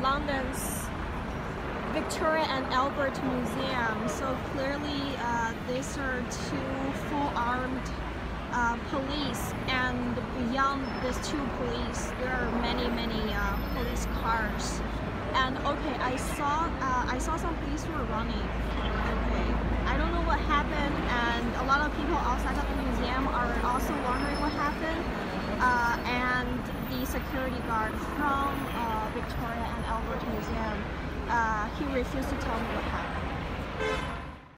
London's Victoria and Albert Museum. So clearly uh, these are two full-armed uh, police. And beyond these two police there are many many uh, police cars. And okay I saw uh, I saw some police were running. Okay. I don't know what happened. And a lot of people outside of the museum are also wondering what happened. Uh, and the security guard from uh, Victoria and Albert Museum. Uh, he refused to tell me what happened